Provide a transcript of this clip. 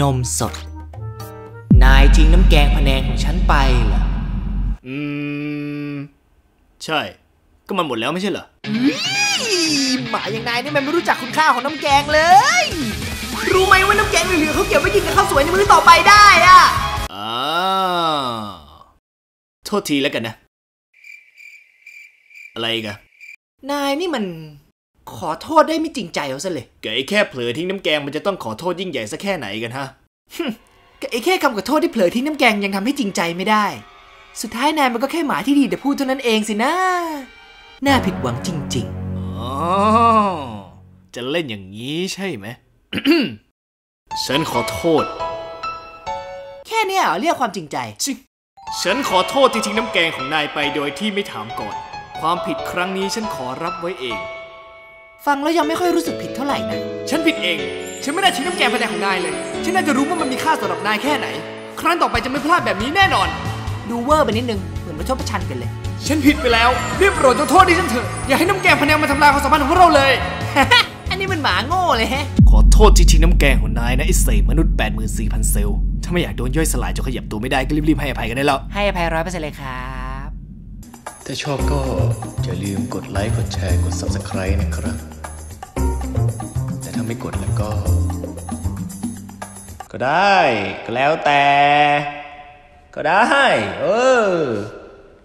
นมสด นายทิ้งน้ำแกงพะแนงของฉันไปเหรอ อืม ใช่ ก็มันหมดแล้วไม่ใช่เหรอหมาอย่างนายนี่มันไม่รู้จักคุณค่าของน้ำแกงเลย รู้ไหมว่าน้ำแกงเหลือๆเขาเก็บไว้กินกับข้าวสวยในมื้อต่อไปได้อะอ่าโทษทีแล้วกันนะ อะไรอีกันนายนี่มัน ขอโทษได้ไม่จริงใจเอาซะเลยก็ไอ้แค่เผลอทิ้งน้ำแกงมันจะต้องขอโทษยิ่งใหญ่สักแค่ไหนกันฮะก็ไอ้แค่คำขอโทษที่เผลอทิ้งน้ำแกงยังทำให้จริงใจไม่ได้ สุดท้ายนายมันก็แค่หมาที่ดีแต่พูดเท่านั้นเองสินะ น่าผิดหวังจริงอ๋อจะเล่นอย่างนี้ใช่ไหม ฉันขอโทษๆแค่เนี้ยเหรอเรียกความจริงใจชิฉันขอโทษที่ทิ้งน้ำแกงของนายไปโดยที่ไม่ถามก่อน ความผิดครั้งนี้ฉันขอรับไว้เอง ฟังแล้วยังไม่ค่อยรู้สึกผิดเท่าไหร่นะ ฉันผิดเอง ฉันไม่ได้ทิ้งน้ำแกงไปในของนายเลย ฉันน่าจะรู้ว่ามันมีค่าสำหรับนายแค่ไหน ครั้งต่อไปจะไม่พลาดแบบนี้แน่นอน ดูเวอร์ไปนิดนึง เหมือนประชดประชันกันเลย ฉันผิดไปแล้วรีบโปรดยกโทษดิฉันเถอะ อย่าให้น้ำแกงพะแนงมาทำลายความสัมพันธ์ของพวกเราเลย อันนี้มันหมาโง่เลยแฮะ ขอโทษที่ทิ้งน้ำแกงของนายนะไอ้เศษมนุษย์84,000เซลล์ ถ้าไม่อยากโดนย่อยสลายจนขยับตัวไม่ได้ก็รีบๆให้อภัยกันได้แล้ว ให้อภัยร้อยเปอร์เซ็นต์เลยครับ ถ้าชอบก็อย่าลืมกดไลค์ กดแชร์ กด Subscribe นะครับแต่ถ้า ไม่กดแล้วก็ ก็ได้ ก็แล้วแต่ ก็ได้ เออ